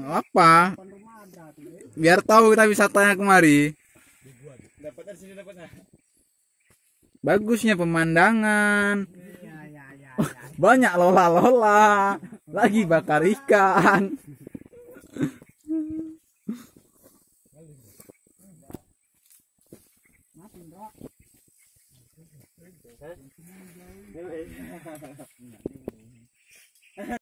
Apa. Biar tahu kita wisatanya kemari. Bagusnya pemandangan. Iya, iya, iya, Banyak lola lola lagi bakar ikan.